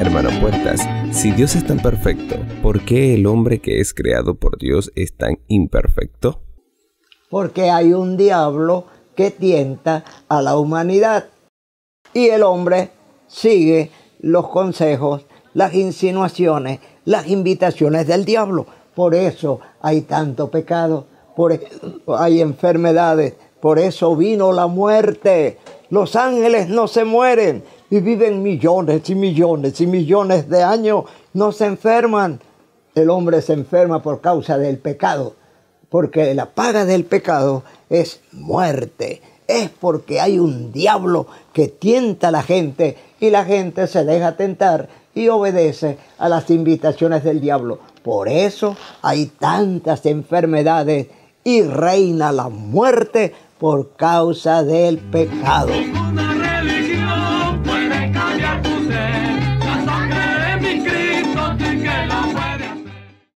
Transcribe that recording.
hermano Puertas, si Dios es tan perfecto, ¿por qué el hombre que es creado por Dios es tan imperfecto? Porque hay un diablo que tienta a la humanidad y el hombre sigue los consejos, las insinuaciones, las invitaciones del diablo. Por eso hay tanto pecado, por eso hay enfermedades, por eso vino la muerte. Los ángeles no se mueren y viven millones y millones y millones de años, no se enferman. El hombre se enferma por causa del pecado, porque la paga del pecado es muerte. Es porque hay un diablo que tienta a la gente y la gente se deja tentar y obedece a las invitaciones del diablo. Por eso hay tantas enfermedades y reina la muerte por causa del pecado.